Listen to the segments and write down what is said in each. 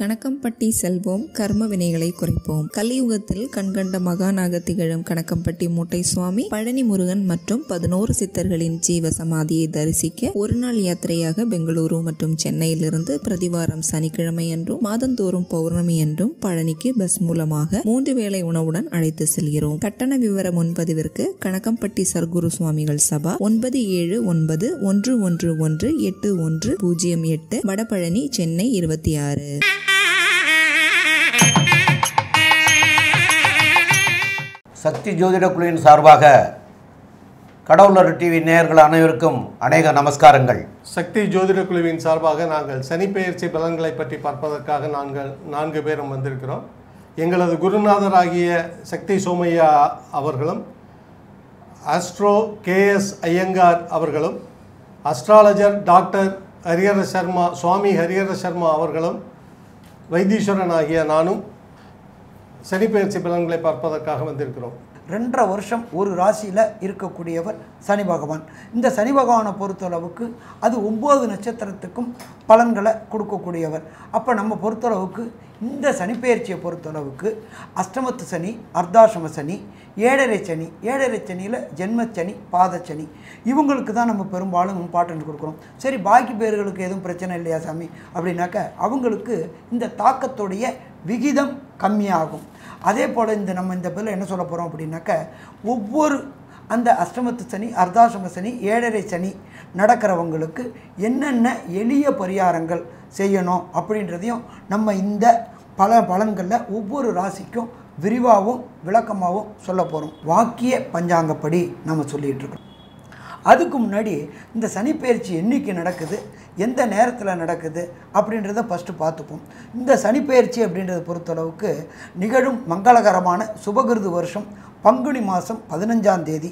கணக்கம்பட்டி செல்வோம் கர்ம வினைகளை குறைப்போம். கலியுகத்தில் கண்கண்ட மகானாக திகழும் கணக்கம்பட்டி மூட்டை சுவாமி பழனி முருகன் மற்றும் பதினோரு சித்தர்களின் ஜீவ சமாதியை தரிசிக்க ஒரு நாள் யாத்திரையாக பெங்களூரு மற்றும் சென்னையிலிருந்து பிரதிவாரம் சனிக்கிழமை என்றும் மாதந்தோறும் பௌர்ணமி என்றும் பழனிக்கு பஸ் மூலமாக மூன்று வேளை உணவுடன் அழைத்து செல்கிறோம். கட்டண விவர முன்பதிவிற்கு கணக்கம்பட்டி சர்க்குரு சுவாமிகள் சபா ஒன்பது ஏழு ஒன்பது ஒன்று ஒன்று ஒன்று எட்டு ஒன்று பூஜ்ஜியம் எட்டு வடபழனி சென்னை இருபத்தி ஆறு. சக்தி ஜோதிட குழுவின் சார்பாக கடவுளர் டிவி நேயர்கள் அனைவருக்கும் அநேக நமஸ்காரங்கள். சக்தி ஜோதிட குழுவின் சார்பாக நாங்கள் சனிப்பெயர்ச்சி பலன்களை பற்றி பார்ப்பதற்காக நாங்கள் நான்கு பேரும் வந்திருக்கிறோம். எங்களது குருநாதராகிய சக்தி சோமையா அவர்களும் ஆஸ்ட்ரோ கேஎஸ் ஐயங்கார் அவர்களும் அஸ்ட்ராலஜர் டாக்டர் ஹரிஹர சர்மா சுவாமி ஹரிஹர சர்மா அவர்களும் வைத்தீஸ்வரன் ஆகிய நானும் சனிப்பெயர்ச்சி பலன்களை பார்ப்பதற்காக வந்திருக்கிறோம். ரெண்டரை வருஷம் ஒரு ராசியில் இருக்கக்கூடியவர் சனி பகவான். இந்த சனி பகவானை பொறுத்தளவுக்கு அது ஒம்பது நட்சத்திரத்துக்கும் பலன்களை கொடுக்கக்கூடியவர். அப்போ நம்ம பொறுத்தளவுக்கு இந்த சனிப்பெயர்ச்சியை பொறுத்தளவுக்கு அஷ்டமத்து சனி அர்த்தாசிரம சனி ஏழரை சனி ஏழரை சனியில் ஜென்மச்சனி பாதச்சனி இவங்களுக்கு தான் நம்ம பெரும்பாலும் இம்பார்ட்டன்ட் கொடுக்குறோம். சரி பாக்கி பேர்களுக்கு எதுவும் பிரச்சனை இல்லையா சாமி? அப்படின்னாக்க அவங்களுக்கு இந்த தாக்கத்துடைய விகிதம் கம்மியாகும். அதே போல் இந்த நம்ம இந்த பதில் என்ன சொல்ல போகிறோம் அப்படின்னாக்க ஒவ்வொரு அந்த அஷ்டமத்து சனி அர்த்தாசிரம சனி ஏழரை சனி நடக்கிறவங்களுக்கு என்னென்ன எளிய பரிகாரங்கள் செய்யணும் அப்படின்றதையும் நம்ம இந்த பல பலன்களில் ஒவ்வொரு ராசிக்கும் விரிவாகவும் விளக்கமாகவும் சொல்ல போகிறோம் வாக்கிய பஞ்சாங்கப்படி நம்ம சொல்லிகிட்ருக்கோம் அதுக்கு முன்னாடி இந்த சனிப்பெயர்ச்சி என்னைக்கு நடக்குது எந்த நேரத்தில் நடக்குது அப்படின்றத ஃபஸ்ட்டு பார்த்துப்போம். இந்த சனிப்பெயர்ச்சி அப்படின்றத பொறுத்தளவுக்கு நிகழும் மங்களகரமான சுபகிருது வருஷம் பங்குனி மாதம் பதினஞ்சாம் தேதி.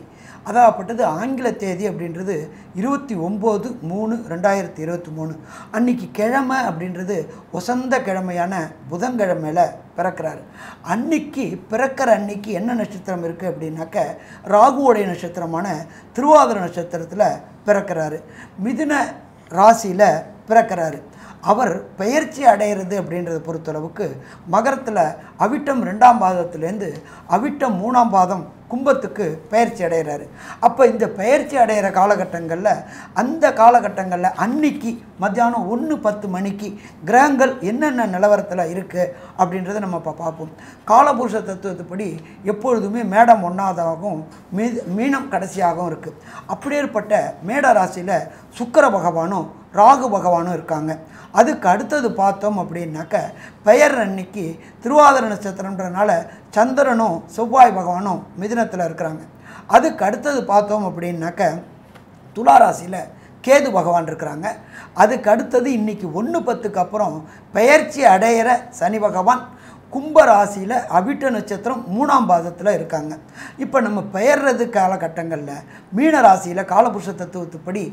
அதாகப்பட்டது ஆங்கில தேதி அப்படின்றது இருபத்தி ஒம்பது மூணு ரெண்டாயிரத்தி இருபத்தி மூணு. அன்னைக்கு கிழமை அப்படின்றது வசந்த கிழமையான புதன்கிழமையில் பிறக்கிறாரு. அன்னைக்கு பிறக்கிற அன்னைக்கு என்ன நட்சத்திரம் இருக்குது அப்படின்னாக்க ராகுவோடைய நட்சத்திரமான திருவாதிர நட்சத்திரத்தில் பிறக்கிறாரு. மிதுன ராசியில் பிறக்கிறாரு. அவர் பெயர்ச்சி அடையிறது அப்படின்றத பொறுத்தளவுக்கு மகரத்தில் அவிட்டம் ரெண்டாம் பாதத்துலேருந்து அவிட்டம் மூணாம் பாதம் கும்பத்துக்கு பயிற்சி அடைகிறாரு அப்போ இந்த பயிற்சி அடைகிற காலகட்டங்களில் அந்த காலகட்டங்களில் அன்னைக்கு மத்தியானம் ஒன்று பத்து மணிக்கு கிரகங்கள் என்னென்ன நிலவரத்தில் இருக்குது அப்படின்றத நம்ம இப்போ பார்ப்போம். காலபுருஷ தத்துவத்துப்படி எப்பொழுதுமே மேடம் ஒன்றாவதாகவும் மீ மீனம் கடைசியாகவும் இருக்குது அப்படியேற்பட்ட மேட ராசியில் சுக்கர பகவானும் ராகு பகவானும் இருக்காங்க. அதுக்கு அடுத்தது பார்த்தோம் அப்படின்னாக்க பெயர் அன்னைக்கு திருவாதிர நட்சத்திரன்றனால சந்திரனும் செவ்வாய் பகவானும் மிதினத்தில் இருக்கிறாங்க. அதுக்கு அடுத்தது பார்த்தோம் அப்படின்னாக்க துலா ராசியில் கேது பகவான் இருக்கிறாங்க. அதுக்கு அடுத்தது இன்றைக்கி ஒன்று பத்துக்கு அப்புறம் பெயர்ச்சி அடையிற சனி பகவான் கும்ப ராசியில் அவிட்ட நட்சத்திரம் மூணாம் பாதத்தில் இருக்காங்க. இப்போ நம்ம பெயர்றது காலகட்டங்களில் மீன ராசியில் காலபுருஷ தத்துவத்துப்படி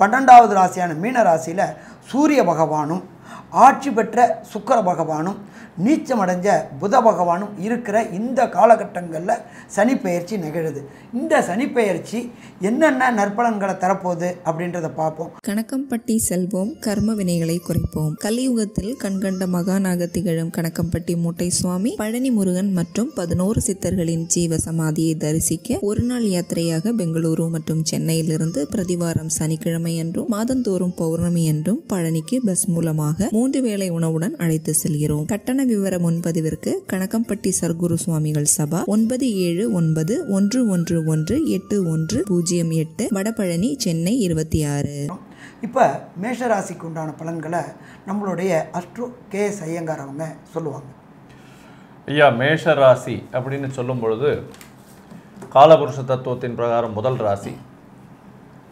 பன்னெண்டாவது ராசியான மீன ராசியில் சூரிய பகவானும் ஆட்சி பெற்ற சுக்கர பகவானும் நீச்சமடைஞ்ச புத பகவானும் இருக்கிற இந்த காலகட்டங்களில் சனி பெயர்ச்சி நிகழுது. இந்த சனி பெயர்ச்சி என்னென்ன நற்பலன்களை தரப்போகுது அப்படின்றத பார்ப்போம். கணக்கம்பட்டி செல்வோம் கர்ம வினைகளை குறைப்போம். கலியுகத்தில் கண்கண்ட மகானாக திகழும் கணக்கம்பட்டி மூட்டை சுவாமி பழனி முருகன் மற்றும் பதினோரு சித்தர்களின் ஜீவ சமாதியை தரிசிக்க ஒரு நாள் யாத்திரையாக பெங்களூரு மற்றும் சென்னையிலிருந்து பிரதிவாரம் சனிக்கிழமை என்றும் மாதந்தோறும் பௌர்ணமி என்றும் பழனிக்கு பஸ் மூலமாக மூன்று வேளை உணவுடன் அழைத்து செல்கிறோம். கட்டண விவர முன்பதிவிற்கு கணக்கம்பட்டி சர்க்குரு சுவாமிகள் சபா ஒன்பது ஏழு ஒன்பது ஒன்று ஒன்று ஒன்று எட்டு ஒன்று பூஜ்ஜியம் எட்டு வடபழனி சென்னை இருபத்தி ஆறு. இப்போ மேஷராசிக்கு உண்டான பலன்களை நம்மளுடைய அஸ்ட்ரோ கே எஸ் ஐயங்கார் அவங்க சொல்லுவாங்க. ஐயா மேஷ ராசி அப்படின்னு சொல்லும் பொழுது காலபுருஷ தத்துவத்தின் பிரகாரம் முதல் ராசி.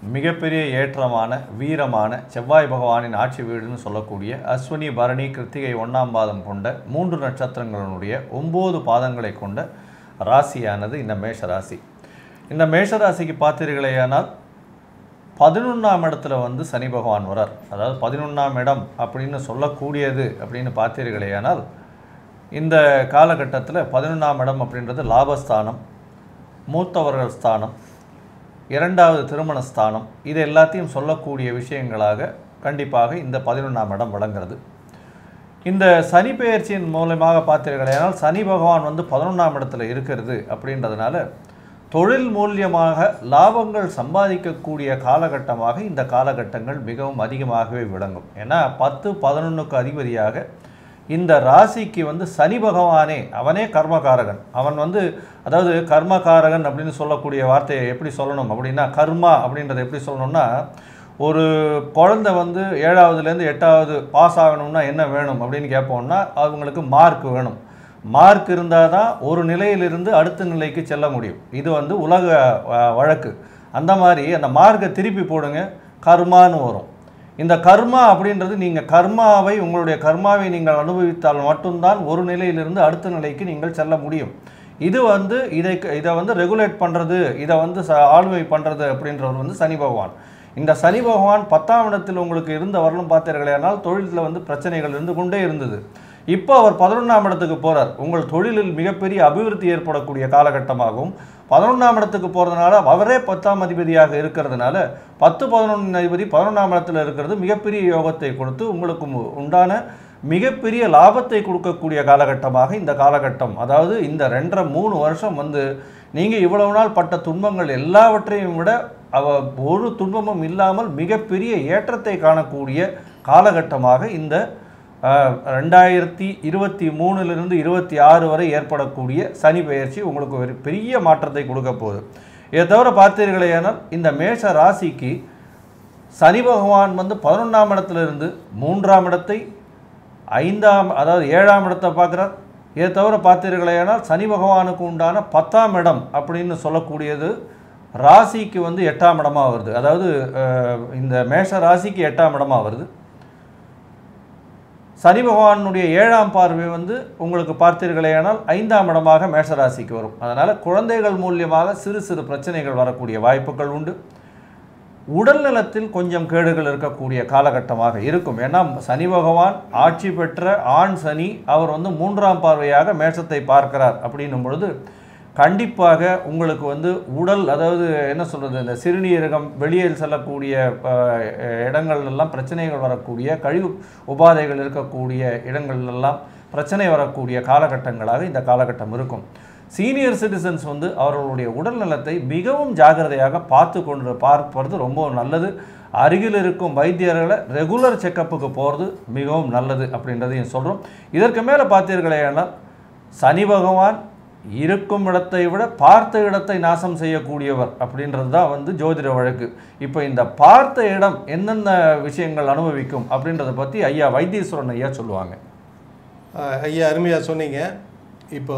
மிகப்பெரிய ஏற்றமான வீரமான செவ்வாய் பகவானின் ஆட்சி வீடுன்னு சொல்லக்கூடிய அஸ்வினி பரணி கிருத்திகை ஒன்றாம் பாதம் கொண்ட மூன்று நட்சத்திரங்களுடைய ஒம்பது பாதங்களை கொண்ட ராசியானது இந்த மேஷ ராசி இந்த மேஷ ராசிக்கு பார்த்தீர்களேயானால் பதினொன்றாம் இடத்துல வந்து சனி பகவான் வரார். அதாவது பதினொன்றாம் இடம் அப்படின்னு சொல்லக்கூடியது அப்படின்னு பார்த்தீர்களேயானால் இந்த காலகட்டத்தில் பதினொன்றாம் இடம் அப்படின்றது லாபஸ்தானம் மூத்தவர்கள் ஸ்தானம் இரண்டாவது திருமண ஸ்தானம். இது எல்லாத்தையும் சொல்லக்கூடிய விஷயங்களாக கண்டிப்பாக இந்த பதினொன்றாம் இடம் வழங்குறது இந்த சனி பெயர்ச்சியின் மூலமாக பார்த்தீர்களேனால் சனி பகவான் வந்து பதினொன்றாம் இடத்துல இருக்கிறது அப்படின்றதுனால தொழில் மூலியமாக லாபங்கள் சம்பாதிக்கக்கூடிய காலகட்டமாக இந்த காலகட்டங்கள் மிகவும் அதிகமாகவே விளங்கும். ஏன்னா பத்து பதினொன்றுக்கு அதிபதியாக இந்த ராசிக்கு வந்து சனி பகவானே அவனே கர்மகாரகன் அவன் வந்து அதாவது கர்மகாரகன் அப்படின்னு சொல்லக்கூடிய வார்த்தையை எப்படி சொல்லணும் அப்படின்னா கர்மா அப்படின்றத எப்படி சொல்லணும்னா ஒரு குழந்தை வந்து ஏழாவதுலேருந்து எட்டாவது பாஸ் ஆகணும்னா என்ன வேணும் அப்படின்னு கேட்போம்னா அவங்களுக்கு மார்க் வேணும். மார்க் இருந்தால் தான் ஒரு நிலையிலிருந்து அடுத்த நிலைக்கு செல்ல முடியும். இது வந்து உலக வழக்கு. அந்த மாதிரி அந்த மார்க்கை திருப்பி போடுங்க. கர்மான்னு வரும். இந்த கர்மா அப்படின்றது நீங்கள் கர்மாவை உங்களுடைய கர்மாவை நீங்கள் அனுபவித்தால் மட்டும்தான் ஒரு நிலையிலிருந்து அடுத்த நிலைக்கு நீங்கள் செல்ல முடியும். இது வந்து இதை இதை வந்து ரெகுலேட் பண்ணுறது இதை வந்து ச ஆளுமை பண்ணுறது அப்படின்றவர் வந்து சனி பகவான். இந்த சனி பகவான் பத்தாம் இடத்தில் உங்களுக்கு இருந்த வரலும் பார்த்தீர்களேனால் தொழிலில் வந்து பிரச்சனைகள் இருந்து கொண்டே இருந்தது. இப்போ அவர் பதினொன்றாம் இடத்துக்கு போகிறார் உங்கள் தொழிலில் மிகப்பெரிய அபிவிருத்தி ஏற்படக்கூடிய காலகட்டமாகவும் பதினொன்றாம் இடத்துக்கு போகிறதுனால அவரே பத்தாம் அதிபதியாக இருக்கிறதுனால பத்து பதினொன்று அதிபதி பதினொன்றாம் இடத்துல இருக்கிறது மிகப்பெரிய யோகத்தை கொடுத்து உங்களுக்கு மு- உண்டான மிகப்பெரிய லாபத்தை கொடுக்கக்கூடிய காலகட்டமாக இந்த காலகட்டம். அதாவது இந்த ரெண்டரை மூணு வருஷம் வந்து நீங்கள் இவ்வளவு நாள் பட்ட துன்பங்கள் எல்லாவற்றையும் விட அவ ஒரு துன்பமும் இல்லாமல் மிகப்பெரிய ஏற்றத்தை காணக்கூடிய காலகட்டமாக இந்த ரெண்டாயிரத்தி இருபத்தி மூணுலேருந்து இருபத்தி ஆறு வரை ஏற்படக்கூடிய சனி பெயர்ச்சி உங்களுக்கு ஒரு பெரிய மாற்றத்தை கொடுக்க போகுது. இதை தவிர பார்த்தீர்களேயானால் இந்த மேஷ ராசிக்கு சனி பகவான் வந்து பதினொன்றாம் இடத்துல இருந்து மூன்றாம் இடத்தை ஐந்தாம் அதாவது ஏழாம் இடத்தை பார்க்குறார். இதை தவிர பார்த்தீர்களேனால் சனி பகவானுக்கு உண்டான பத்தாம் இடம் அப்படின்னு சொல்லக்கூடியது ராசிக்கு வந்து எட்டாம் இடமாக வருது. அதாவது இந்த மேஷ ராசிக்கு எட்டாம் இடமாக வருது. சனி பகவானுடைய ஏழாம் பார்வை வந்து உங்களுக்கு பார்த்தீர்களேயானால் ஐந்தாம் இடமாக மேஷராசிக்கு வரும். அதனால் குழந்தைகள் மூலியமாக சிறு சிறு பிரச்சனைகள் வரக்கூடிய வாய்ப்புகள் உண்டு. உடல் நலத்தில் கொஞ்சம் கேடுகள் இருக்கக்கூடிய காலகட்டமாக இருக்கும். ஏன்னா சனி பகவான் ஆட்சி பெற்ற ஆண் சனி அவர் வந்து மூன்றாம் பார்வையாக மேஷத்தை பார்க்கிறார் அப்படின்னும் பொழுது கண்டிப்பாக உங்களுக்கு வந்து உடல் அதாவது என்ன சொல்கிறது இந்த சிறுநீரகம் வெளியில் செல்லக்கூடிய இடங்கள்லாம் பிரச்சனைகள் வரக்கூடிய கழிவு உபாதைகள் இருக்கக்கூடிய இடங்கள்லாம் பிரச்சனை வரக்கூடிய காலகட்டங்களாக இந்த காலகட்டம் இருக்கும். சீனியர் சிட்டிசன்ஸ் வந்து அவர்களுடைய உடல் நலத்தை மிகவும் ஜாக்கிரதையாக பார்த்து கொண்டு பார்ப்பது ரொம்ப நல்லது. அருகில் இருக்கும் வைத்தியர்களை ரெகுலர் செக்கப்புக்கு போகிறது மிகவும் நல்லது அப்படின்றதையும் சொல்கிறோம் இதற்கு மேலே பார்த்தீர்களே ஆனால் சனி பகவான் இருக்கும் இடத்தை விட பார்த்த இடத்தை நாசம் செய்யக்கூடியவர் அப்படின்றது தான் வந்து ஜோதிட வழக்கு. இப்போ இந்த பார்த்த இடம் என்னென்ன விஷயங்கள் அனுபவிக்கும் அப்படின்றத பற்றி ஐயா வைத்தீஸ்வரன் ஐயா சொல்லுவாங்க. ஐயா அருமையாக சொன்னீங்க. இப்போ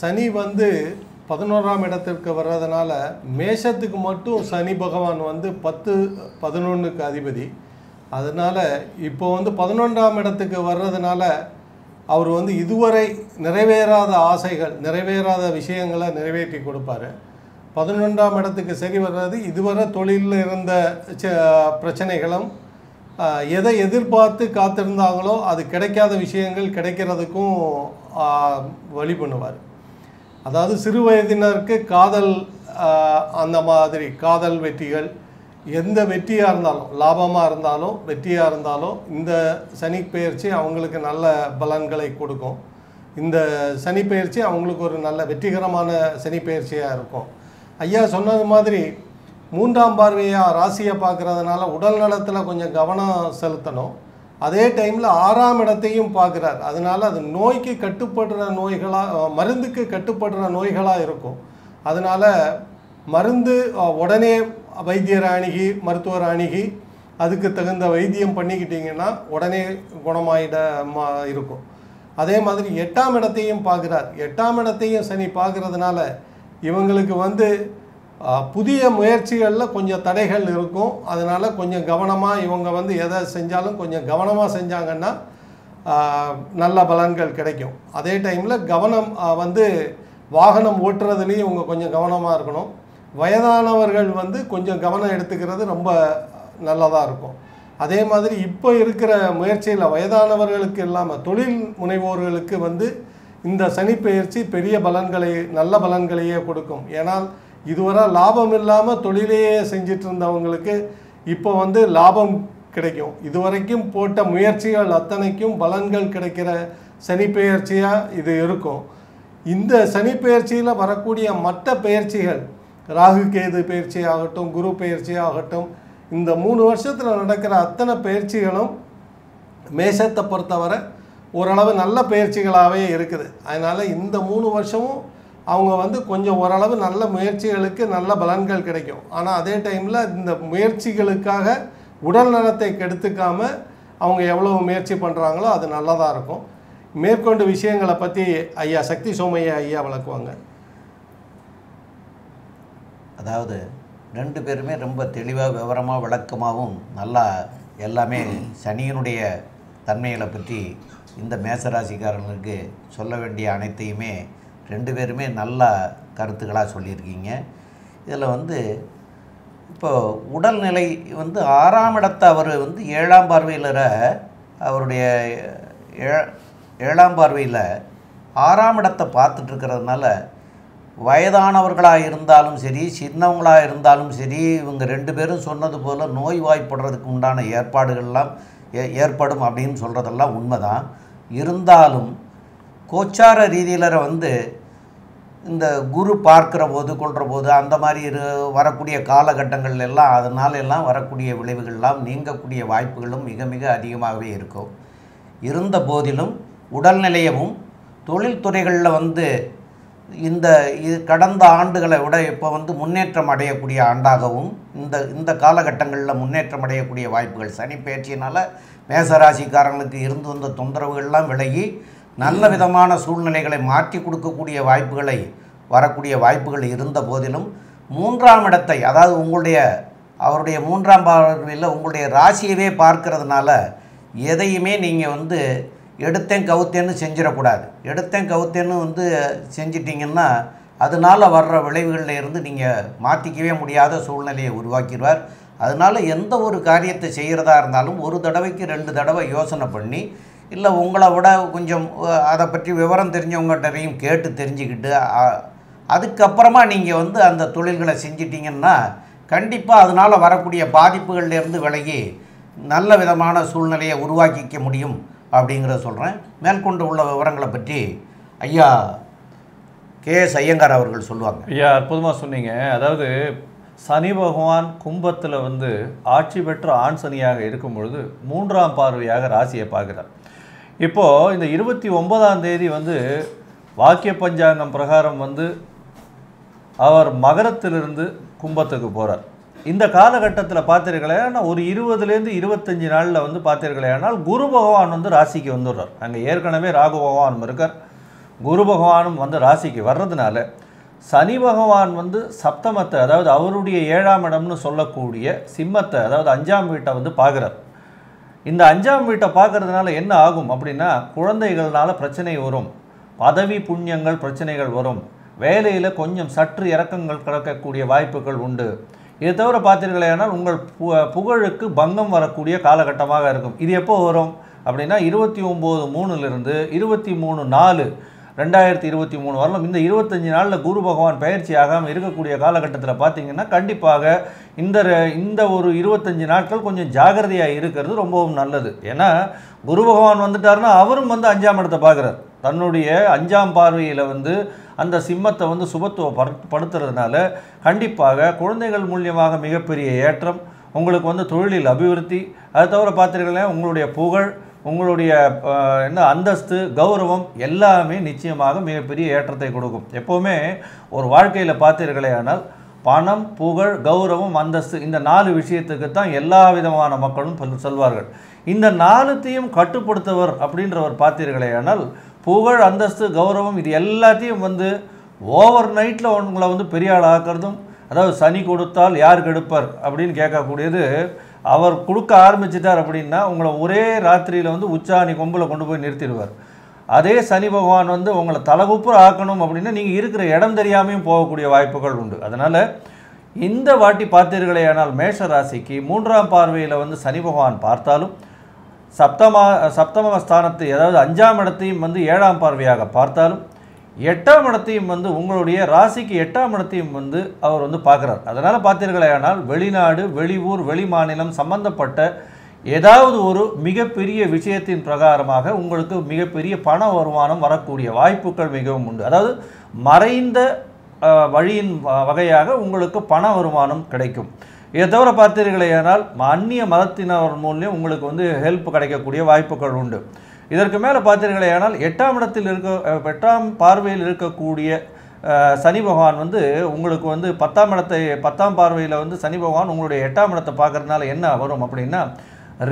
சனி வந்து பதினோராம் இடத்திற்கு வர்றதுனால மேஷத்துக்கு மட்டும் சனி பகவான் வந்து பத்து பதினொன்றுக்கு அதிபதி. அதனால் இப்போ வந்து பதினொன்றாம் இடத்துக்கு வர்றதுனால அவர் வந்து இதுவரை நிறைவேறாத ஆசைகள் நிறைவேறாத விஷயங்களை நிறைவேற்றி கொடுப்பாரு. பதினொன்றாம் இடத்துக்கு சரி வர்றது இதுவரை தொழிலில் இருந்த ச- பிரச்சனைகளும் எதை எதிர்பார்த்து காத்திருந்தாங்களோ அது கிடைக்காத விஷயங்கள் கிடைக்கிறதுக்கும் வழி பண்ணுவார். அதாவது சிறு வயதினருக்கு காதல் அந்த மாதிரி காதல் வெற்றிகள் எந்த வெற்றியாக இருந்தாலும் லாபமாக இருந்தாலும் வெற்றியாக இருந்தாலும் இந்த சனி பெயர்ச்சி அவங்களுக்கு நல்ல பலன்களை கொடுக்கும். இந்த சனி பெயர்ச்சி அவங்களுக்கு ஒரு நல்ல வெற்றிகரமான சனி பெயர்ச்சியாக இருக்கும். ஐயா சொன்னது மாதிரி மூன்றாம் பார்வையாக ராசியை பார்க்கறதுனால உடல் நலத்தில் கொஞ்சம் கவனம் செலுத்தணும். அதே டைமில் ஆறாம் இடத்தையும் பார்க்குறார். அதனால அது நோய்க்கு கட்டுப்படுற நோய்களாக மருந்துக்கு கட்டுப்படுற நோய்களாக இருக்கும். அதனால் மருந்து உடனே வைத்தியரை அணுகி மருத்துவரை அணுகி அதுக்கு தகுந்த வைத்தியம் பண்ணிக்கிட்டீங்கன்னா உடனே குணமாயிட மா- இருக்கும். அதே மாதிரி எட்டாம் இடத்தையும் பார்க்குறார். எட்டாம் இடத்தையும் சனி பார்க்குறதுனால இவங்களுக்கு வந்து புதிய முயற்சிகளில் கொஞ்சம் தடைகள் இருக்கும். அதனால் கொஞ்சம் கவனமாக இவங்க வந்து எதை செஞ்சாலும் கொஞ்சம் கவனமாக செஞ்சாங்கன்னா நல்ல பலன்கள் கிடைக்கும். அதே டைமில் கவனம் வந்து வாகனம் ஓட்டுறதுலேயும் இவங்க கொஞ்சம் கவனமாக இருக்கணும். வயதானவர்கள் வந்து கொஞ்சம் கவனம் எடுத்துக்கிறது ரொம்ப நல்லதாக இருக்கும். அதே மாதிரி இப்போ இருக்கிற முயற்சியில் வயதானவர்களுக்கு இல்லாமல் தொழில் முனைவோர்களுக்கு வந்து இந்த சனிப்பெயர்ச்சி பெரிய பலன்களை நல்ல பலன்களையே கொடுக்கும். ஏன்னால் இதுவரை லாபம் இல்லாமல் தொழிலையே செஞ்சிட்டு இருந்தவங்களுக்கு இப்போ வந்து லாபம் கிடைக்கும். இதுவரைக்கும் போட்ட முயற்சிகள் அத்தனைக்கும் பலன்கள் கிடைக்கிற சனிப்பெயர்ச்சியாக இது இருக்கும். இந்த சனிப்பெயர்ச்சியில் வரக்கூடிய மற்ற பெயர்ச்சிகள் ராகு கேது பயிற்சி ஆகட்டும் குரு பயிற்சி ஆகட்டும் இந்த மூணு வருஷத்தில் நடக்கிற அத்தனை பயிற்சிகளும் மேஷத்தை பொறுத்தவரை ஓரளவு நல்ல பயிற்சிகளாகவே இருக்குது. அதனால் இந்த மூணு வருஷமும் அவங்க வந்து கொஞ்சம் ஓரளவு நல்ல முயற்சிகளுக்கு நல்ல பலன்கள் கிடைக்கும். ஆனால் அதே டைமில் இந்த முயற்சிகளுக்காக உடல் நலத்தை கெடுத்துக்காம அவங்க எவ்வளவு முயற்சி பண்ணுறாங்களோ அது நல்லதாக இருக்கும். மேற்கொண்டு விஷயங்களை பற்றி ஐயா சக்தி சோமையா ஐயா விளக்குவாங்க. அதாவது ரெண்டு பேருமே ரொம்ப தெளிவாக விவரமாக விளக்கமாகவும் நல்லா எல்லாமே சனியினுடைய தன்மைகளை பற்றி இந்த மேசராசிக்காரர்களுக்கு சொல்ல வேண்டிய அனைத்தையுமே ரெண்டு பேருமே நல்லா கருத்துக்களாக சொல்லியிருக்கீங்க. இதில் வந்து இப்போ உடல்நிலை வந்து ஆறாம் இடத்தை அவர் வந்து ஏழாம் பார்வையில் அவருடைய ஏ- ஏழாம் பார்வையில் ஆறாம் இடத்தை பார்த்துட்டு இருக்கிறதுனால வயதானவர்களாக இருந்தாலும் சரி சின்னவங்களாக இருந்தாலும் சரி இவங்க ரெண்டு பேரும் சொன்னது போல் நோய்வாய்ப்படுறதுக்கு உண்டான ஏற்பாடுகள்லாம் ஏ- ஏற்படும் அப்படின்னு சொல்கிறதெல்லாம் உண்மைதான். இருந்தாலும் கோச்சார ரீதியில் வந்து இந்த குரு பார்க்கிற போது கொள்கிற போது அந்த மாதிரி இரு வரக்கூடிய காலகட்டங்கள் எல்லாம் அதனால எல்லாம் வரக்கூடிய விளைவுகள்லாம் நீங்கக்கூடிய வாய்ப்புகளும் மிக மிக அதிகமாகவே இருக்கும். இருந்த போதிலும் உடல்நிலையவும் தொழில்துறைகளில் வந்து இந்த இது கடந்த ஆண்டுகளை விட இப்போ வந்து முன்னேற்றம் அடையக்கூடிய ஆண்டாகவும் இந்த இந்த காலகட்டங்களில் முன்னேற்றம் அடையக்கூடிய வாய்ப்புகள். சனி பயிற்சியினால் மேசராசிக்காரங்களுக்கு இருந்து வந்த தொந்தரவுகள்லாம் விலகி நல்ல விதமான சூழ்நிலைகளை மாற்றி கொடுக்கக்கூடிய வாய்ப்புகளை வரக்கூடிய வாய்ப்புகள் இருந்த போதிலும் மூன்றாம் இடத்தை அதாவது உங்களுடைய அவருடைய மூன்றாம் பார்வையில் உங்களுடைய ராசியவே பார்க்கறதுனால எதையுமே நீங்கள் வந்து எடுத்தேன் கவுத்தேன்னு செஞ்சிடக்கூடாது. எடுத்தேன் கவுத்தேன்னு வந்து செஞ்சிட்டிங்கன்னா அதனால் வர்ற விளைவுகளில் இருந்து நீங்கள் மாற்றிக்கவே முடியாத சூழ்நிலையை உருவாக்கிடுவார். அதனால் எந்த ஒரு காரியத்தை செய்கிறதா இருந்தாலும் ஒரு தடவைக்கு ரெண்டு தடவை யோசனை பண்ணி இல்லை உங்களை விட கொஞ்சம் அதை பற்றி விவரம் தெரிஞ்சவங்ககிட்டரையும் கேட்டு தெரிஞ்சுக்கிட்டு அதுக்கப்புறமா நீங்கள் வந்து அந்த தொழில்களை செஞ்சிட்டிங்கன்னா கண்டிப்பாக அதனால் வரக்கூடிய பாதிப்புகள்லேருந்து விலகி நல்ல விதமான சூழ்நிலையை உருவாக்கிக்க முடியும். அப்படிங்கிறத சொல்கிறேன் மேற்கொண்டு உள்ள விவரங்களை பற்றி ஐயா கே எஸ் ஐயங்கார் அவர்கள் சொல்லுவாங்க. ஐயா அற்புதமாக சொன்னீங்க. அதாவது சனி பகவான் கும்பத்தில் வந்து ஆட்சி பெற்ற ஆண் சனியாக இருக்கும் பொழுது மூன்றாம் பார்வையாக ராசியை பார்க்குறார். இப்போது இந்த இருபத்தி ஒன்பதாம் தேதி வந்து வாக்கிய பஞ்சாங்கம் பிரகாரம் வந்து அவர் மகரத்திலிருந்து கும்பத்துக்கு போகிறார் இந்த காலகட்டத்தில் பார்த்தீர்களேனா ஒரு இருபதுலேருந்து இருபத்தஞ்சி நாளில் வந்து பார்த்தீர்களேனால் குரு பகவான் வந்து ராசிக்கு வந்துடுறார். அங்கே ஏற்கனவே ராகு பகவானும் இருக்கார். குரு பகவானும் வந்து ராசிக்கு வர்றதுனால சனி பகவான் வந்து சப்தமத்தை அதாவது அவருடைய ஏழாம் இடம்னு சொல்லக்கூடிய சிம்மத்தை அதாவது அஞ்சாம் வீட்டை வந்து பார்க்குறார். இந்த அஞ்சாம் வீட்டை பார்க்கறதுனால என்ன ஆகும் அப்படின்னா குழந்தைகள்னால பிரச்சனை வரும் பதவி புண்ணியங்கள் பிரச்சனைகள் வரும் வேலையில் கொஞ்சம் சற்று இறக்கங்கள் கிடக்கக்கூடிய வாய்ப்புகள் உண்டு இதை தவிர பார்த்தீர்களேனால் உங்கள் பு புகழுக்கு பங்கம் வரக்கூடிய காலகட்டமாக இருக்கும். இது எப்போ வரும்? அப்படின்னா இருபத்தி ஒம்பது மூணுலேருந்து இருபத்தி மூணு நாலு ரெண்டாயிரத்தி இருபத்தி மூணு வரலும் இந்த இருபத்தஞ்சி நாளில் குரு பகவான் பயிற்சி ஆகாமல் இருக்கக்கூடிய காலகட்டத்தில் பார்த்தீங்கன்னா கண்டிப்பாக இந்த ரெ- இந்த ஒரு இருபத்தஞ்சி நாட்கள் கொஞ்சம் ஜாகிரதையாக இருக்கிறது ரொம்பவும் நல்லது. ஏன்னா குரு பகவான் வந்துட்டாருன்னா அவரும் வந்து அஞ்சாம் இடத்தை பார்க்குறார். தன்னுடைய அஞ்சாம் பார்வையில் வந்து அந்த சிம்மத்தை வந்து சுபத்துவ படுத்துறதுனால கண்டிப்பாக குழந்தைகள் மூலியமாக மிகப்பெரிய ஏற்றம் உங்களுக்கு வந்து தொழிலில் அபிவிருத்தி அது தவிர பார்த்துருக்கலாம் உங்களுடைய புகழ் உங்களுடைய என்ன அந்தஸ்து கௌரவம் எல்லாமே நிச்சயமாக மிகப்பெரிய ஏற்றத்தை கொடுக்கும். எப்போவுமே ஒரு வாழ்க்கையில் பார்த்தீர்களே ஆனால் பணம் புகழ் கௌரவம் அந்தஸ்து இந்த நாலு விஷயத்துக்கு தான் எல்லா விதமான மக்களும் சொல்வார்கள். இந்த நாலுத்தையும் கட்டுப்படுத்தவர் அப்படின்றவர் பார்த்தீர்களே ஆனால் புகழ் அந்தஸ்து கௌரவம் இது எல்லாத்தையும் வந்து ஓவர் நைட்டில் உங்களை வந்து பெரிய ஆள் ஆக்கிறதும் அதாவது சனி கொடுத்தால் யார் கெடுப்பார் அப்படின்னு கேட்கக்கூடியது. அவர் கொடுக்க ஆரம்பிச்சிட்டார் அப்படின்னா உங்களை ஒரே ராத்திரியில் வந்து உச்சாணி கொம்பில் கொண்டு போய் நிறுத்திடுவார். அதே சனி பகவான் வந்து உங்களை தலகுப்புற ஆக்கணும் அப்படின்னா நீங்கள் இருக்கிற இடம் தெரியாமையும் போகக்கூடிய வாய்ப்புகள் உண்டு. அதனால் இந்த வாட்டி பார்த்தீர்களேயானால் மேஷ ராசிக்கு மூன்றாம் பார்வையில் வந்து சனி பகவான் பார்த்தாலும் சப்தமா சப்தம ஸ்தானத்தை அதாவது அஞ்சாம் இடத்தையும் வந்து ஏழாம் பார்வையாக பார்த்தாலும் எட்டாம் இடத்தையும் வந்து உங்களுடைய ராசிக்கு எட்டாம் இடத்தையும் வந்து அவர் வந்து பார்க்குறார். அதனால் பார்த்தீர்களேயானால் வெளிநாடு வெளியூர் வெளி மாநிலம் சம்பந்தப்பட்ட ஏதாவது ஒரு மிகப்பெரிய விஷயத்தின் பிரகாரமாக உங்களுக்கு மிகப்பெரிய பண வருமானம் வரக்கூடிய வாய்ப்புகள் மிகவும் உண்டு. அதாவது மறைந்த வழியின் வ- வகையாக உங்களுக்கு பண வருமானம் கிடைக்கும். இதை தவிர பார்த்தீர்களேயானால் அந்நிய மதத்தினர் மூலியம் உங்களுக்கு வந்து ஹெல்ப் கிடைக்கக்கூடிய வாய்ப்புகள் உண்டு. இதற்கு மேலே பார்த்தீர்களே ஏனால் எட்டாம் இடத்தில் இருக்க எட்டாம் பார்வையில் இருக்கக்கூடிய சனி பகவான் வந்து உங்களுக்கு வந்து பத்தாம் இடத்தை பத்தாம் பார்வையில் வந்து சனி பகவான் உங்களுடைய எட்டாம் இடத்தை பார்க்குறதுனால என்ன வரும் அப்படின்னா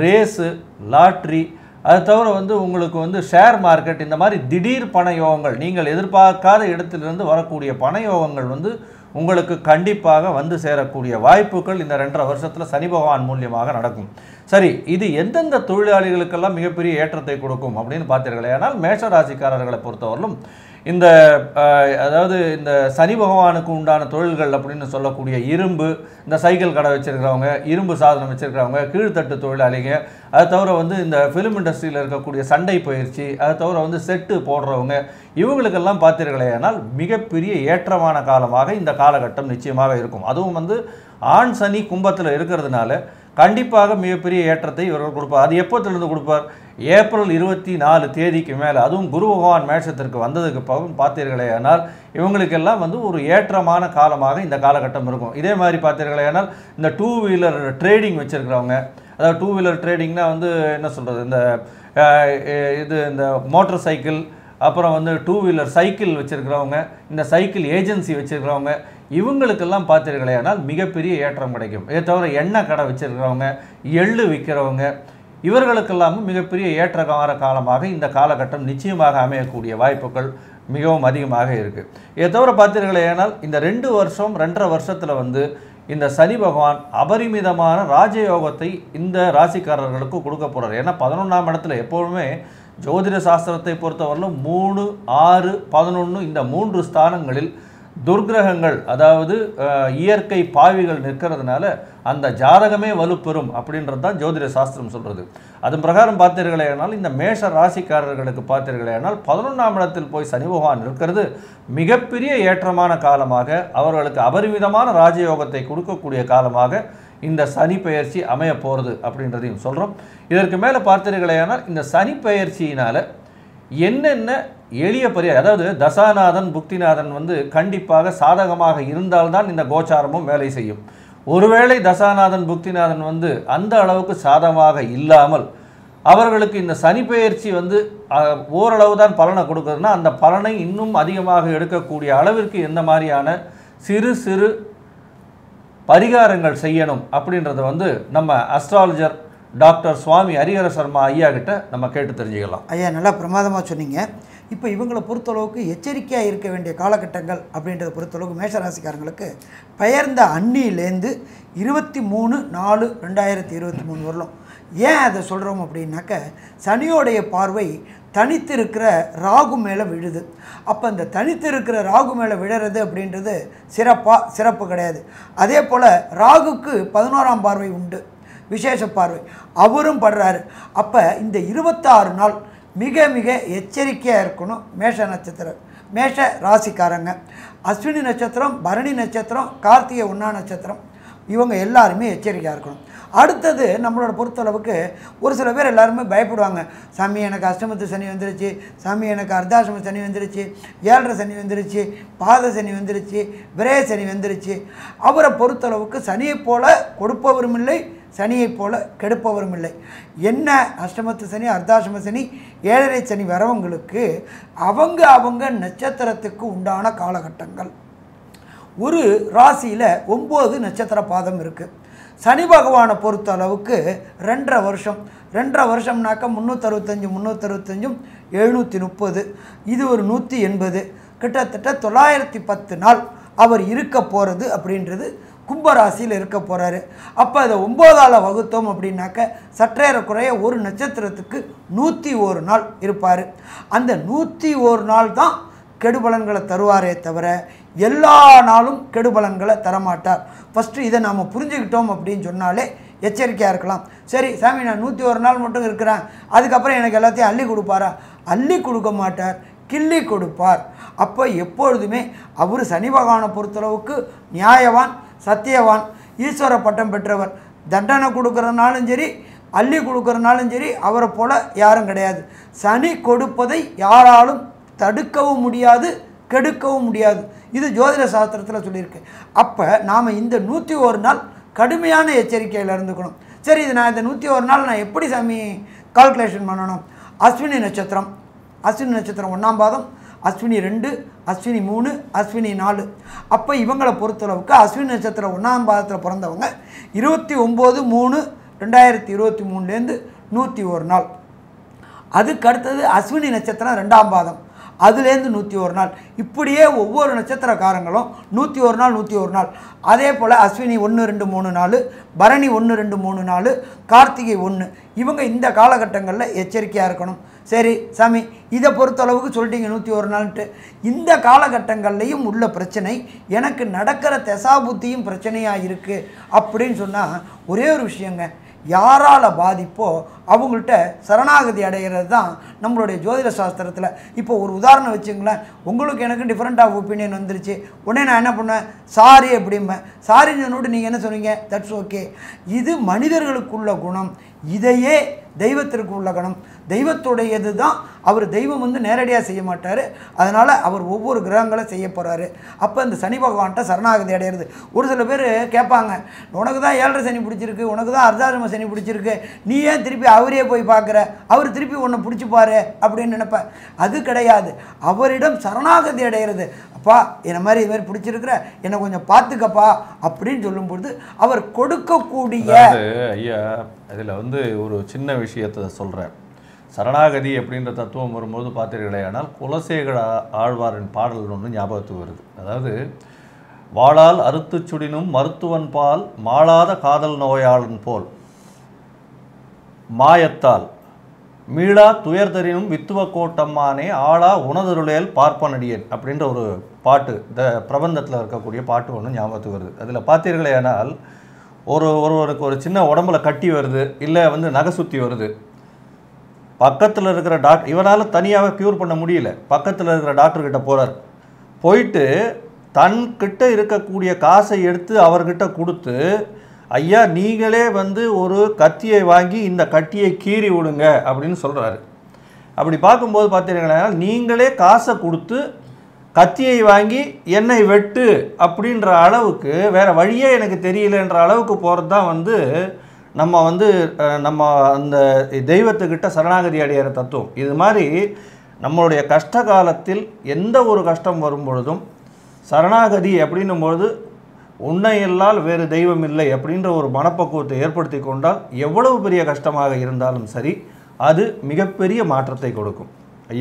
ரேஸு லாட்ரி அது தவிர வந்து உங்களுக்கு வந்து ஷேர் மார்க்கெட் இந்த மாதிரி திடீர் பண யோகங்கள் நீங்கள் எதிர்பார்க்காத இடத்திலிருந்து வரக்கூடிய பண யோகங்கள் வந்து உங்களுக்கு கண்டிப்பாக வந்து சேரக்கூடிய வாய்ப்புகள் இந்த ரெண்டரை வருஷத்தில் சனி பகவான் மூலியமாக நடக்கும். சரி இது எந்தெந்த தொழிலாளிகளுக்கெல்லாம் மிகப்பெரிய ஏற்றத்தை கொடுக்கும் அப்படின்னு பார்த்தீர்களே. ஆனால் மேஷராசிக்காரர்களை பொறுத்தவரையிலும் இந்த அதாவது இந்த சனி பகவானுக்கு உண்டான தொழில்கள் அப்படின்னு சொல்லக்கூடிய இரும்பு இந்த சைக்கிள் கடை வச்சுருக்கிறவங்க இரும்பு சாதனம் வச்சுருக்கிறவங்க கீழ்த்தட்டு தொழிலாளிங்க அதை தவிர வந்து இந்த ஃபிலிம் இண்டஸ்ட்ரியில் இருக்கக்கூடிய சண்டை பயிற்சி அதை தவிர வந்து செட்டு போடுறவங்க இவங்களுக்கெல்லாம் பார்த்தீர்களேனால் மிகப்பெரிய ஏற்றமான காலமாக இந்த காலகட்டம் நிச்சயமாக இருக்கும். அதுவும் வந்து ஆண் சனி கும்பத்தில் இருக்கிறதுனால கண்டிப்பாக மிகப்பெரிய ஏற்றத்தை இவர்கள் கொடுப்பார். அது எப்போத்திலிருந்து கொடுப்பார்? ஏப்ரல் இருபத்தி நாலு தேதிக்கு மேலே அதுவும் குரு பகவான் மேஷத்திற்கு வந்ததுக்கு பார்த்தீர்களே ஆனால் இவங்களுக்கெல்லாம் வந்து ஒரு ஏற்றமான காலமாக இந்த காலகட்டம் இருக்கும். இதே மாதிரி பார்த்தீர்களேயானால் இந்த டூ வீலர் ட்ரேடிங் வச்சுருக்கிறவங்க அதாவது டூ வீலர் ட்ரேடிங்னால் வந்து என்ன சொல்கிறது இந்த இது இந்த மோட்டர் சைக்கிள் அப்புறம் வந்து டூ வீலர் சைக்கிள் வச்சுருக்கிறவங்க இந்த சைக்கிள் ஏஜென்சி வச்சுருக்கிறவங்க இவங்களுக்கெல்லாம் பார்த்தீர்களேனால் மிகப்பெரிய ஏற்றம் கிடைக்கும். இதை தவிர எண்ணெய் கடை வச்சுருக்கிறவங்க எள்ளு விற்கிறவங்க இவர்களுக்கெல்லாமும் மிகப்பெரிய ஏற்றகார காலமாக இந்த காலகட்டம் நிச்சயமாக அமையக்கூடிய வாய்ப்புகள் மிகவும் அதிகமாக இருக்குது இதை தவிர பார்த்தீர்களே ஏனால் இந்த ரெண்டு வருஷம் ரெண்டரை வருஷத்தில் வந்து இந்த சனி பகவான் அபரிமிதமான ராஜயோகத்தை இந்த ராசிக்காரர்களுக்கு கொடுக்க போகிறார் ஏன்னா பதினொன்றாம் இடத்துல எப்போதுமே ஜோதிட சாஸ்திரத்தை பொறுத்தவரையிலும் மூணு ஆறு பதினொன்று இந்த மூன்று ஸ்தானங்களில் துர்கிரகங்கள் அதாவது இயற்கை பாவிகள் நிற்கிறதுனால அந்த ஜாதகமே வலுப்பெறும் அப்படின்றது தான் ஜோதிட சாஸ்திரம் சொல்கிறது அதன் பிரகாரம் பார்த்தீர்களேனால் இந்த மேஷ ராசிக்காரர்களுக்கு பார்த்தீர்களேனால் பதினொன்றாம் இடத்தில் போய் சனி பகவான் இருக்கிறது மிகப்பெரிய ஏற்றமான காலமாக அவர்களுக்கு அபரிமிதமான ராஜயோகத்தை கொடுக்கக்கூடிய காலமாக இந்த சனி பெயர்ச்சி அமைய போகிறது அப்படின்றதையும் சொல்கிறோம் இதற்கு மேலே பார்த்தீர்களேனால் இந்த சனி பெயர்ச்சியினால் என்னென்ன எளிய பரிகாரம் அதாவது தசாநாதன் புக்திநாதன் வந்து கண்டிப்பாக சாதகமாக இருந்தால்தான் இந்த கோச்சாரமும் வேலை செய்யும். ஒருவேளை தசாநாதன் புக்திநாதன் வந்து அந்த அளவுக்கு சாதகமாக இல்லாமல் அவர்களுக்கு இந்த சனி பெயர்ச்சி வந்து ஓரளவு தான் பலனை கொடுக்குறதுன்னா அந்த பலனை இன்னும் அதிகமாக எடுக்கக்கூடிய அளவிற்கு எந்த மாதிரியான சிறு சிறு பரிகாரங்கள் செய்யணும் அப்படின்றத வந்து நம்ம அஸ்ட்ராலஜர் டாக்டர் சுவாமி ஹரிஹர சர்மா ஐயா கிட்ட நம்ம கேட்டு தெரிஞ்சுக்கலாம். ஐயா நல்லா பிரமாதமாக சொன்னீங்க. இப்போ இவங்களை பொறுத்தளவுக்கு எச்சரிக்கையாக இருக்க வேண்டிய காலகட்டங்கள் அப்படின்றத பொறுத்தளவுக்கு மேஷராசிக்காரங்களுக்கு பெயர்ந்த அன்னியிலேருந்து இருபத்தி மூணு நாலு ரெண்டாயிரத்தி இருபத்தி மூணு வரலும். ஏன் அதை சொல்கிறோம் அப்படின்னாக்க சனியோடைய பார்வை தனித்து இருக்கிற ராகு மேலே விழுது. அப்போ அந்த தனித்து இருக்கிற ராகு மேலே விழுறது அப்படின்றது சிறப்பாக சிறப்பு கிடையாது. அதே போல் ராகுக்கு பதினோராம் பார்வை உண்டு. விசேஷ பார்வை. அவரும் படுறாரு. அப்போ இந்த இருபத்தாறு நாள் மிக மிக எச்சரிக்கையாக இருக்கணும் மேஷ நட்சத்திரம் மேஷ ராசிக்காரங்க. அஸ்வினி நட்சத்திரம் பரணி நட்சத்திரம் கார்த்திகை ஒன்றா நட்சத்திரம். இவங்க எல்லாருமே எச்சரிக்கையாக இருக்கணும். அடுத்தது நம்மளோட பொறுத்தளவுக்கு ஒரு சில பேர் எல்லாருமே பயப்படுவாங்க. சாமி எனக்கு அஷ்டமத்து சனி வந்துருச்சு. சாமி எனக்கு அர்த்தாசிரம சனி வந்துருச்சு. ஏழரை சனி வந்துருச்சு. பாத சனி வந்துருச்சு. விரய சனி வந்துருச்சு. அவரை பொறுத்தளவுக்கு சனியை போல கொடுப்பவரும் இல்லை சனியைப் போல கெடுப்பவரும் இல்லை. என்ன அஷ்டமத்து சனி அர்த்தாசிரம சனி ஏழரை சனி வரவங்களுக்கு அவங்க அவங்க நட்சத்திரத்துக்கு உண்டான காலகட்டங்கள். ஒரு ராசியில் ஒம்பது நட்சத்திர பாதம் இருக்குது சனி பகவானை பொறுத்த அளவுக்கு ரெண்டரை வருஷம். ரெண்டரை வருஷம்னாக்கா முந்நூற்றறுபத்தஞ்சு முந்நூற்றறுபத்தஞ்சும் எழுநூற்றி முப்பது. இது ஒரு நூற்றி எண்பது. கிட்டத்தட்ட தொள்ளாயிரத்தி பத்து நாள் அவர் இருக்க போகிறது அப்படின்றது கும்பராசியில் இருக்க போகிறாரு அப்போ அதை ஒம்போதால் வகுத்தோம் அப்படின்னாக்க சற்றேறக்குறைய ஒரு நட்சத்திரத்துக்கு நூற்றி ஒரு நாள் இருப்பார். அந்த நூற்றி ஒரு நாள் தான் கெடுபலன்களை தருவாரே தவிர எல்லா நாளும் கெடுபலன்களை தரமாட்டார். ஃபஸ்ட்டு இதை நாம் புரிஞ்சுக்கிட்டோம் அப்படின்னு சொன்னாலே எச்சரிக்கையாக இருக்கலாம். சரி சாமி நான் நூற்றி ஒரு நாள் மட்டும் இருக்கிறேன். அதுக்கப்புறம் எனக்கு எல்லாத்தையும் அள்ளி கொடுப்பாரா? அள்ளி கொடுக்க மாட்டார். கிள்ளி கொடுப்பார். அப்போ எப்பொழுதுமே அவர் சனி பகவானை பொறுத்தளவுக்கு நியாயவான் சத்தியவான் ஈஸ்வர பட்டம் பெற்றவர் தண்டனை கொடுக்குறதுனாலும் சரி அள்ளி கொடுக்குறதுனாலும் சரி அவரை போல் யாரும் கிடையாது. சனி கொடுப்பதை யாராலும் தடுக்கவும் முடியாது கெடுக்கவும் முடியாது. இது ஜோதிட சாஸ்திரத்தில் சொல்லியிருக்கு. அப்போ நாம் இந்த நூற்றி ஒரு நாள் கடுமையான எச்சரிக்கையில் இருந்துக்கணும். சரி இது நான் இந்த நூற்றி ஒரு நாள் நான் எப்படி சாமி கால்குலேஷன் பண்ணணும்? அஸ்வினி நட்சத்திரம். அஸ்வினி நட்சத்திரம் ஒன்றாம் பாதம். அஸ்வினி ரெண்டு அஸ்வினி மூணு அஸ்வினி நாலு. அப்போ இவங்களை பொறுத்தளவுக்கு அஸ்வினி நட்சத்திரம் ஒன்றாம் பாதத்தில் பிறந்தவங்க. இருபத்தி ஒம்பது மூணு ரெண்டாயிரத்தி இருபத்தி மூணுலேருந்து நூற்றி ஒரு நாள். அதுக்கு அடுத்தது அஸ்வினி நட்சத்திரம் ரெண்டாம் பாதம். அதுலேருந்து நூற்றி ஒரு நாள். இப்படியே ஒவ்வொரு நட்சத்திரக்காரங்களும் நூற்றி ஒரு நாள் நூற்றி ஒரு நாள். அதே போல் அஸ்வினி ஒன்று ரெண்டு மூணு நாள் பரணி ஒன்று ரெண்டு மூணு நாள் கார்த்திகை ஒன்று இவங்க இந்த காலகட்டங்களில் எச்சரிக்கையாக இருக்கணும். சரி சாமி இதை பொறுத்தளவுக்கு சொல்லிட்டீங்க நூற்றி ஒரு நாள்ன்ட்டு. இந்த காலகட்டங்கள்லையும் உள்ள பிரச்சனை எனக்கு நடக்கிற தசாபுத்தியும் பிரச்சனையாக இருக்குது அப்படின்னு சொன்னால் ஒரே ஒரு விஷயங்க. யாரால் பாதிப்போ அவங்கள்ட்ட சரணாகதி அடைகிறது தான் நம்மளுடைய ஜோதிட சாஸ்திரத்தில். இப்போ ஒரு உதாரணம் வச்சுங்களேன். உங்களுக்கு எனக்கு டிஃப்ரெண்ட் ஆஃப் ஒப்பீனியன் வந்துருச்சு. உடனே நான் என்ன பண்ணுவேன் சாரி அப்படிம்பேன். சாரின்னு சொன்னோட்டு நீங்கள் என்ன சொன்னீங்க? தட்ஸ் ஓகே இது மனிதர்களுக்குள்ள குணம். இதையே தெய்வத்திற்கு உள்ள கணம் தெய்வத்துடையது தான் அவர் தெய்வம் வந்து நேரடியாக செய்ய மாட்டார். அதனால் அவர் ஒவ்வொரு கிரகங்களை செய்ய போகிறாரு அப்போ இந்த சனி பகவான்கிட்ட சரணாகதி அடையிறது. ஒரு சில பேர் கேட்பாங்க உனக்கு தான் ஏழரை சனி பிடிச்சிருக்கு உனக்கு தான் அர்த்தாசிரம சனி பிடிச்சிருக்கு. நீ ஏன் திருப்பி அவரே போய் பார்க்குற? அவர் திருப்பி உன்னை பிடிச்சிப்பாரு அப்படின்னு நினைப்பேன். அது கிடையாது. அவரிடம் சரணாகதி அடைகிறது அப்பா என்னை மாதிரி இது மாதிரி பிடிச்சிருக்கிற? என்னை கொஞ்சம் பார்த்துக்கப்பா அப்படின்னு சொல்லும்பொழுது அவர் கொடுக்கக்கூடிய ஐயா இதில் வந்து ஒரு சின்ன விஷயத்தை சொல்கிறேன். சரணாகதி அப்படின்ற தத்துவம் வரும்போது பார்த்தீர்களேயானால் குலசேகர ஆழ்வாரின் பாடல் ஒன்று ஞாபகத்துக்கு வருது. அதாவது வாளால் அறுத்து சுடினும் மருத்துவன் பால் மாளாத காதல் நோயாளன் போல். மாயத்தால். மீளா துயர்தரினும் வித்துவ கோட்டம்மானே ஆளா உணதருளேல் பார்ப்பனடியன் அப்படின்ற ஒரு பாட்டு இந்த பிரபந்தத்தில் இருக்கக்கூடிய பாட்டு ஒன்று ஞாபகத்துக்கு வருது. அதில் பார்த்தீர்களேயானால் ஒரு ஒருவருக்கு ஒரு சின்ன உடம்புல கட்டி வருது இல்லை வந்து நகை சுற்றி வருது. பக்கத்தில் இருக்கிற டாக்டர் இவரால் தனியாக க்யூர் பண்ண முடியல. பக்கத்தில் இருக்கிற டாக்டர்கிட்ட போகிறார் போயிட்டு தன்கிட்ட இருக்கக்கூடிய காசை எடுத்து அவர்கிட்ட கொடுத்து ஐயா நீங்களே வந்து ஒரு கத்தியை வாங்கி இந்த கட்டியை கீறி விடுங்க அப்படின்னு சொல்கிறாரு அப்படி பார்க்கும்போது பார்த்தீங்கன்னா நீங்களே காசை கொடுத்து கத்தியை வாங்கி என்னை வெட்டு அப்படின்ற அளவுக்கு வேறு வழியே எனக்கு தெரியலன்ற அளவுக்கு போகிறது தான் வந்து நம்ம வந்து நம்ம அந்த தெய்வத்துக்கிட்ட சரணாகதி அடையிற தத்துவம். இது மாதிரி நம்மளுடைய கஷ்ட காலத்தில் எந்த ஒரு கஷ்டம் வரும் பொழுதும் சரணாகதி அப்படின்னும்பொழுது உன்னை இல்லால் வேறு தெய்வம் இல்லை அப்படின்ற ஒரு மனப்பக்குவத்தை ஏற்படுத்தி கொண்டால் எவ்வளவு பெரிய கஷ்டமாக இருந்தாலும் சரி அது மிகப்பெரிய மாற்றத்தை கொடுக்கும்.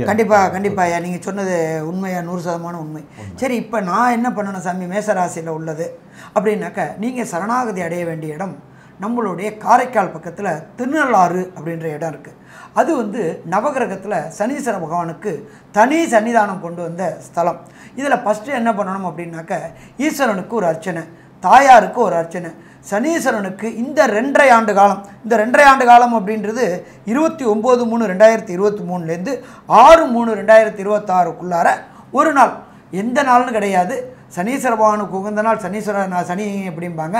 கண்டிப்பாக கண்டிப்பாக ஐயா நீங்கள் சொன்னது உண்மையா நூறு சதமான உண்மை. சரி இப்போ நான் என்ன பண்ணணும் சாமி? மேசராசியில் உள்ளது. அப்படின்னாக்க நீங்கள் சரணாகதி அடைய வேண்டிய இடம் நம்மளுடைய காரைக்கால் பக்கத்தில் திருநள்ளாறு அப்படின்ற இடம் இருக்குது அது வந்து நவகிரகத்தில் சனீஸ்வர பகவானுக்கு தனி சன்னிதானம் கொண்டு வந்த ஸ்தலம். இதில் ஃபஸ்ட்டு என்ன பண்ணணும் அப்படின்னாக்க ஈஸ்வரனுக்கு ஒரு அர்ச்சனை தாயாருக்கு ஒரு அர்ச்சனை சனீஸ்வரனுக்கு இந்த ரெண்டரை ஆண்டு காலம் இந்த ரெண்டரை ஆண்டு காலம் அப்படின்றது இருபத்தி ஒம்பது மூணு ரெண்டாயிரத்தி இருபத்தி மூணுலேருந்து ஆறு மூணு ரெண்டாயிரத்தி இருபத்தாறுக்குள்ளார ஒரு நாள். எந்த நாள்னு கிடையாது. சனீஸ்வர பகவானுக்கு உகந்த நாள் சனீஸ்வர நான் சனி அப்படிம்பாங்க.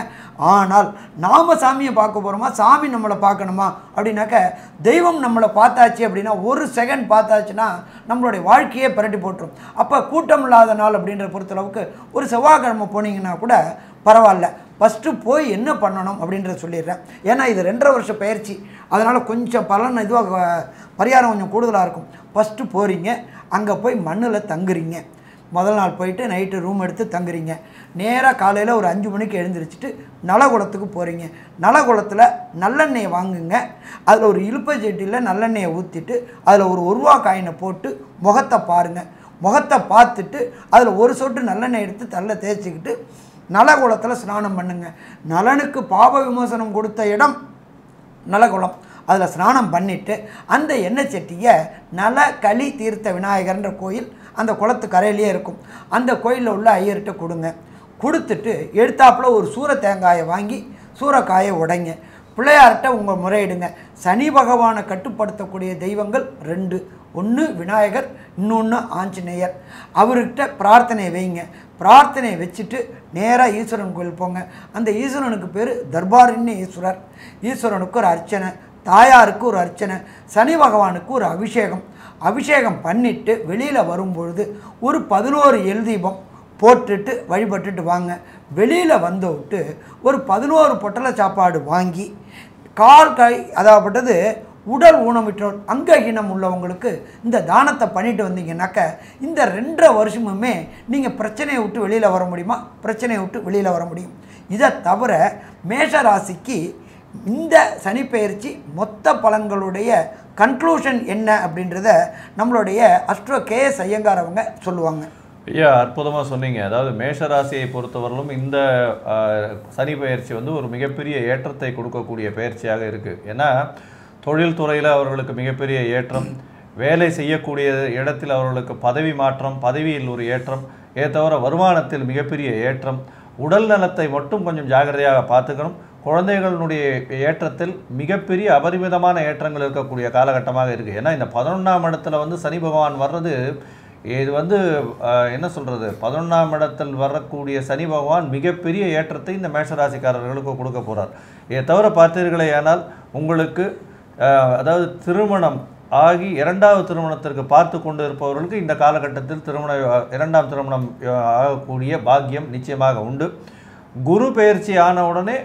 ஆனால் நாம சாமியை பார்க்க போகிறோமா சாமி நம்மளை பார்க்கணுமா? அப்படின்னாக்க தெய்வம் நம்மளை பார்த்தாச்சு அப்படின்னா ஒரு செகண்ட் பார்த்தாச்சுன்னா நம்மளுடைய வாழ்க்கையே பரட்டி போட்டுரும். அப்போ கூட்டம் இல்லாத நாள் அப்படின்ற பொறுத்தளவுக்கு ஒரு செவ்வாய்க்கிழமை போனீங்கன்னா கூட பரவாயில்ல. ஃபஸ்ட்டு போய் என்ன பண்ணணும் அப்படின்றத சொல்லிடுறேன். ஏன்னா இது ரெண்டரை வருஷம் பயிற்சி. அதனால் கொஞ்சம் பலன் இதுவாக பரிகாரம் கொஞ்சம் கூடுதலாக இருக்கும். ஃபஸ்ட்டு போகிறீங்க அங்கே போய் மண்ணில் தங்குறீங்க. முதல் நாள் போயிட்டு நைட்டு ரூம் எடுத்து தங்குறீங்க. நேராக காலையில் ஒரு அஞ்சு மணிக்கு எழுந்திரிச்சிட்டு நலகுளத்துக்கு போகிறீங்க நலகுளத்தில் நல்லெண்ணெயை வாங்குங்க. அதில் ஒரு இழுப்ப செட்டியில் நல்லெண்ணெயை ஊற்றிட்டு அதில் ஒரு உருவா காயினை போட்டு முகத்தை பாருங்கள் முகத்தை பார்த்துட்டு அதில் ஒரு சொட்டு நல்லெண்ணெய் எடுத்து தள்ள தேய்ச்சிக்கிட்டு நலகுளத்தில் ஸ்நானம் பண்ணுங்க. நலனுக்கு பாப விமோசனம் கொடுத்த இடம் நலகுளம் அதில் ஸ்நானம் பண்ணிவிட்டு அந்த எண்ணெய் சட்டியை நல களி தீர்த்த விநாயகர்ன்ற கோயில் அந்த குளத்து கரையிலேயே இருக்கும். அந்த கோயிலில் உள்ள ஐயர்கிட்ட கொடுங்க. கொடுத்துட்டு எடுத்தாப்புல ஒரு சூர தேங்காயை வாங்கி சூறக்காயை உடைங்க. பிள்ளையார்கிட்ட உங்கள் முறையிடுங்க. சனி பகவானை கட்டுப்படுத்தக்கூடிய தெய்வங்கள் ரெண்டு. ஒன்று விநாயகர் இன்னொன்று ஆஞ்சநேயர். அவர்கிட்ட பிரார்த்தனை வைங்க. பிரார்த்தனை வச்சுட்டு நேராக ஈஸ்வரன் கோயில் போங்க. அந்த ஈஸ்வரனுக்கு பேர் தர்பாரின்னு ஈஸ்வரர். ஈஸ்வரனுக்கு ஒரு அர்ச்சனை தாயாருக்கு ஒரு அர்ச்சனை சனி பகவானுக்கு ஒரு அபிஷேகம். அபிஷேகம் பண்ணிட்டு வெளியில் வரும்பொழுது ஒரு பதினோரு எழுதீபம் போட்டுட்டு வழிபட்டுட்டு வாங்க. வெளியில் வந்து விட்டு ஒரு பதினோரு பொட்டலை சாப்பாடு வாங்கி கால் கை அதாகப்பட்டது உடல் ஊனமிற்றோர் அங்கஹீனம் உள்ளவங்களுக்கு இந்த தானத்தை பண்ணிட்டு வந்தீங்கன்னாக்க இந்த ரெண்டரை வருஷமுமே நீங்கள் பிரச்சனையை விட்டு வெளியில் வர முடியுமா? பிரச்சனையை விட்டு வெளியில் வர முடியும். இதை தவிர மேஷ ராசிக்கு இந்த சனிப்பெயர்ச்சி மொத்த பலன்களுடைய கன்க்ளூஷன் என்ன அப்படின்றத நம்மளுடைய அஸ்ட்ரோ கே எஸ் ஐயங்கார் அவங்க சொல்லுவாங்க. ஐயா அற்புதமாக சொன்னீங்க. அதாவது மேஷராசியை பொறுத்தவரையிலும் இந்த சனி பயிற்சி வந்து ஒரு மிகப்பெரிய ஏற்றத்தை கொடுக்கக்கூடிய பயிற்சியாக இருக்குது ஏன்னா தொழில்துறையில் அவர்களுக்கு மிகப்பெரிய ஏற்றம் வேலை செய்யக்கூடிய இடத்தில் அவர்களுக்கு பதவி மாற்றம் பதவியில் ஒரு ஏற்றம் ஏ தவிர வருமானத்தில் மிகப்பெரிய ஏற்றம் உடல் நலத்தை மட்டும் கொஞ்சம் ஜாகிரதையாக பார்த்துக்கணும். குழந்தைகளுடைய ஏற்றத்தில் மிகப்பெரிய அபரிமிதமான ஏற்றங்கள் இருக்கக்கூடிய காலகட்டமாக இருக்குது ஏன்னா இந்த பதினொன்றாம் இடத்துல வந்து சனி பகவான் வர்றது இது வந்து என்ன சொல்கிறது பதினொன்றாம் இடத்தில் வரக்கூடிய சனி பகவான் மிகப்பெரிய ஏற்றத்தை இந்த மேஷராசிக்காரர்களுக்கு கொடுக்க போகிறார் இதை தவிர பார்த்தீர்களே ஆனால் உங்களுக்கு அதாவது திருமணம் ஆகி இரண்டாவது திருமணத்திற்கு பார்த்து கொண்டு இருப்பவர்களுக்கு இந்த காலகட்டத்தில் திருமண இரண்டாம் திருமணம் ஆகக்கூடிய பாக்கியம் நிச்சயமாக உண்டு. குரு பெயர்ச்சி ஆன உடனே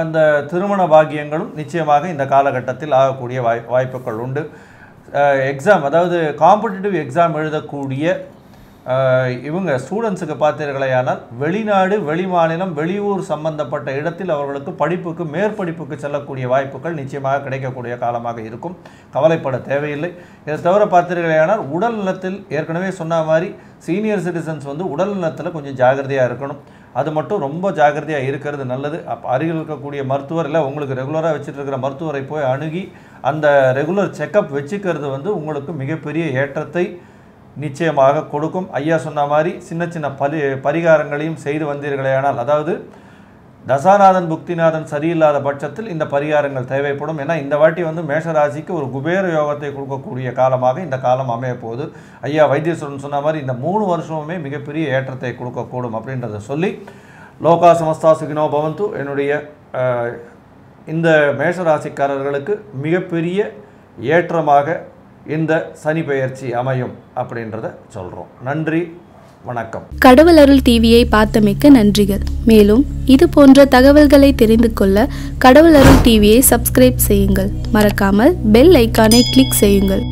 அந்த திருமண பாக்கியங்களும் நிச்சயமாக இந்த காலகட்டத்தில் ஆகக்கூடிய வாய் வாய்ப்புகள் உண்டு. எக்ஸாம் அதாவது காம்படிட்டிவ் எக்ஸாம் எழுதக்கூடிய இவங்க ஸ்டூடெண்ட்ஸுக்கு பார்த்தீர்களேயானால் வெளிநாடு வெளிமாநிலம் வெளியூர் சம்பந்தப்பட்ட இடத்தில் அவர்களுக்கு படிப்புக்கு மேற்படிப்புக்கு செல்லக்கூடிய வாய்ப்புகள் நிச்சயமாக கிடைக்கக்கூடிய காலமாக இருக்கும். கவலைப்பட தேவையில்லை. இதை தவிர பார்த்தீர்களேயானால் உடல் நலத்தில் ஏற்கனவே சொன்ன மாதிரி சீனியர் சிட்டிசன்ஸ் வந்து உடல் நலத்தில் கொஞ்சம் ஜாகிரதையாக இருக்கணும். அது மட்டும் ரொம்ப ஜாகிரதையாக இருக்கிறது நல்லது. அப்போ அருகில் இருக்கக்கூடிய மருத்துவர் இல்லை உங்களுக்கு ரெகுலராக வச்சுட்டு இருக்கிற மருத்துவரை போய் அணுகி அந்த ரெகுலர் செக்கப் வச்சுக்கிறது வந்து உங்களுக்கு மிகப்பெரிய ஏற்றத்தை நிச்சயமாக கொடுக்கும். ஐயா சொன்ன மாதிரி சின்ன சின்ன பரி பரிகாரங்களையும் செய்து வந்தீர்களேயானால் அதாவது தசாநாதன் புக்திநாதன் சரியில்லாத பட்சத்தில் இந்த பரிகாரங்கள் தேவைப்படும். ஏன்னா இந்த வாட்டி வந்து மேஷராசிக்கு ஒரு குபேர யோகத்தை கொடுக்கக்கூடிய காலமாக இந்த காலம் அமைய போகுது ஐயா வைத்தியஸ்வரன் சொன்ன மாதிரி இந்த மூணு வருஷமுமே மிகப்பெரிய ஏற்றத்தை கொடுக்கக்கூடும் அப்படின்றத சொல்லி லோகா சமஸ்தா சுகினோ பவந்து என்னுடைய இந்த மேஷராசிக்காரர்களுக்கு மிகப்பெரிய ஏற்றமாக இந்த சனி பெயர்ச்சி அமையும் அப்படின்றத சொல்கிறோம் நன்றி வணக்கம். கடவுள் அருள் டிவியை பார்த்தமைக்க நன்றிகள். மேலும் இது போன்ற தகவல்களை தெரிந்து கொள்ள கடவுள் அருள் டிவியை சப்ஸ்கிரைப் செய்யுங்கள். மறக்காமல் பெல் ஐக்கானை கிளிக் செய்யுங்கள்.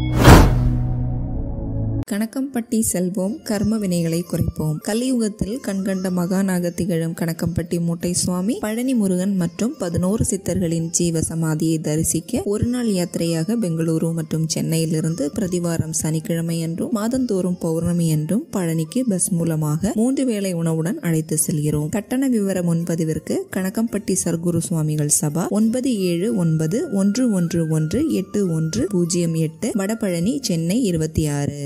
கணக்கம்பட்டி செல்வோம் கர்ம வினைகளை குறைப்போம். கலியுகத்தில் கண்கண்ட மகானாக திகழும் கணக்கம்பட்டி மூட்டை சுவாமி பழனி முருகன் மற்றும் பதினோரு சித்தர்களின் ஜீவ சமாதியை தரிசிக்க ஒரு நாள் யாத்திரையாக பெங்களூரு மற்றும் சென்னையிலிருந்து பிரதிவாரம் சனிக்கிழமை என்றும் மாதந்தோறும் பௌர்ணமி என்றும் பழனிக்கு பஸ் மூலமாக மூன்று வேளை உணவுடன் அழைத்து செல்கிறோம். கட்டண விவர முன்பதிவிற்கு கணக்கம்பட்டி சர்க்குரு சுவாமிகள் சபா ஒன்பது ஏழு ஒன்பது ஒன்று ஒன்று ஒன்று எட்டு ஒன்று பூஜ்ஜியம் எட்டு வடபழனி சென்னை இருபத்தி ஆறு.